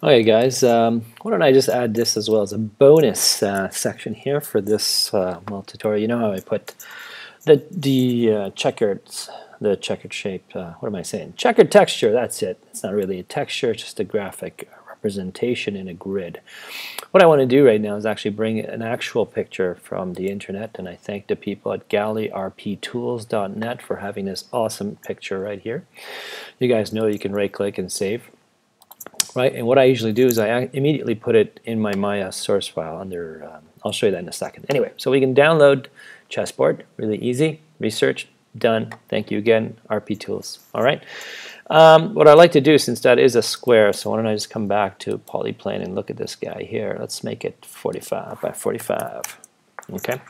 Okay guys, um, why don't I just add this as well as a bonus uh, section here for this uh, well tutorial. You know how I put the, the uh, checkered, the checkered shape, uh, what am I saying? Checkered texture, that's it. It's not really a texture, it's just a graphic representation in a grid. What I want to do right now is actually bring an actual picture from the internet and I thank the people at gallery.rptools.net for having this awesome picture right here. You guys know you can right click and save right? And what I usually do is I immediately put it in my Maya source file under, um, I'll show you that in a second. Anyway, so we can download Chessboard, really easy, research, done. Thank you again, RP Tools. All right. Um, what I like to do, since that is a square, so why don't I just come back to polyplane and look at this guy here. Let's make it 45 by 45. Okay.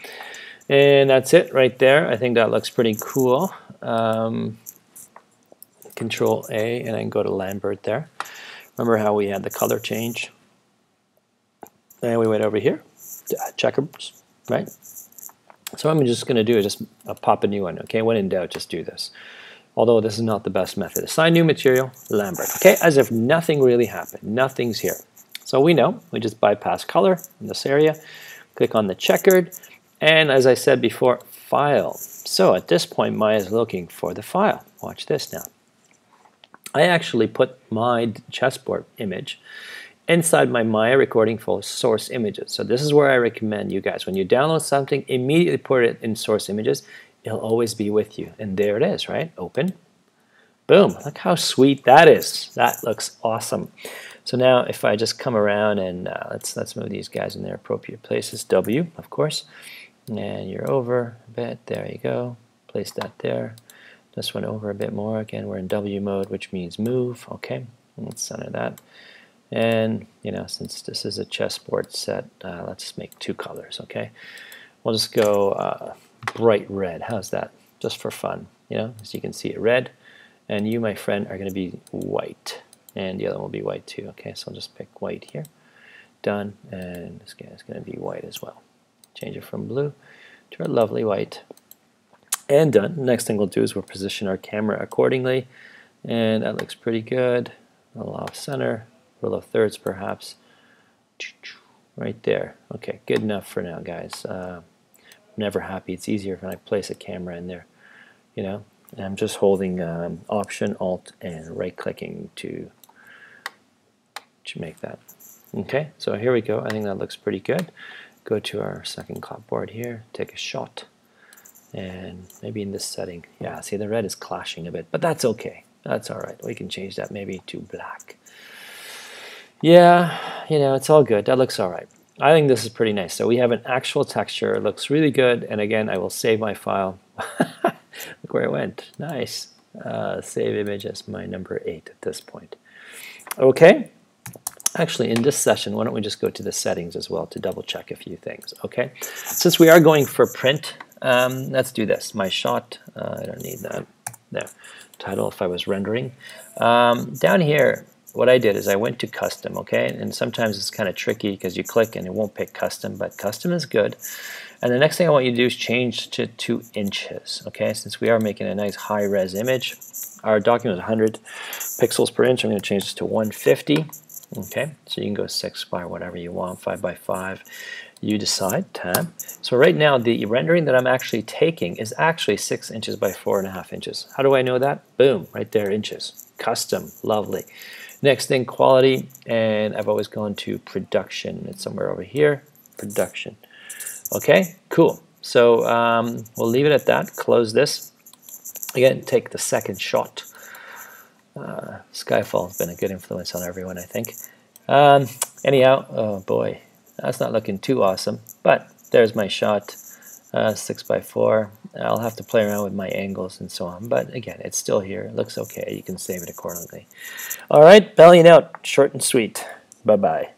And that's it right there. I think that looks pretty cool. Um, Control A, and I can go to Lambert there. Remember how we had the color change? And we went over here, checkers, right? So I'm just going to do is just pop a new one, okay? When in doubt, just do this. Although this is not the best method. Assign new material, Lambert, okay? As if nothing really happened. Nothing's here. So we know, we just bypass color in this area, click on the checkered, and as I said before, file. So at this point, Maya is looking for the file. Watch this now. I actually put my chessboard image inside my Maya recording for source images. So this is where I recommend you guys, when you download something, immediately put it in source images. It'll always be with you. And there it is, right? Open. Boom. Look how sweet that is. That looks awesome. So now if I just come around and uh, let's, let's move these guys in their appropriate places. W, of course. And you're over a bit. There you go. Place that there. This one over a bit more. Again, we're in W mode, which means move. Okay, let's center that. And, you know, since this is a chessboard set, uh, let's make two colors, okay? We'll just go uh, bright red. How's that? Just for fun, you know? As you can see, it, red. And you, my friend, are going to be white. And the other one will be white too, okay? So I'll just pick white here. Done. And this guy is going to be white as well. Change it from blue to a lovely white and done. Next thing we'll do is we'll position our camera accordingly. And that looks pretty good. A little off center, rule of thirds perhaps. Right there. Okay, good enough for now, guys. Uh, never happy. It's easier when I place a camera in there. You know, and I'm just holding um, Option, Alt, and right-clicking to to make that. Okay, so here we go. I think that looks pretty good. Go to our second clapboard here, take a shot and maybe in this setting yeah see the red is clashing a bit but that's okay. That's all right. We can change that maybe to black. Yeah you know it's all good. That looks all right. I think this is pretty nice. So we have an actual texture. It looks really good. And again I will save my file. Look where it went. Nice. Uh, save image as my number eight at this point. Okay. Actually, in this session, why don't we just go to the settings as well to double check a few things, okay? Since we are going for print, um, let's do this. My shot, uh, I don't need that. There, title if I was rendering. Um, down here, what I did is I went to custom, okay? And sometimes it's kind of tricky because you click and it won't pick custom, but custom is good. And the next thing I want you to do is change to 2 inches, okay? Since we are making a nice high-res image, our document is 100 pixels per inch. I'm going to change this to 150. Okay, so you can go 6 by whatever you want, 5 by 5. You decide, tab. So right now the rendering that I'm actually taking is actually 6 inches by 4.5 inches. How do I know that? Boom, right there, inches. Custom, lovely. Next thing, quality, and I've always gone to production. It's somewhere over here, production. Okay, cool. So um, we'll leave it at that, close this. Again, take the second shot. Uh, Skyfall has been a good influence on everyone, I think. Um, anyhow, oh boy, that's not looking too awesome, but there's my shot, uh, 6 by 4 I'll have to play around with my angles and so on, but again, it's still here. It looks okay. You can save it accordingly. All right, Balian out, short and sweet. Bye-bye.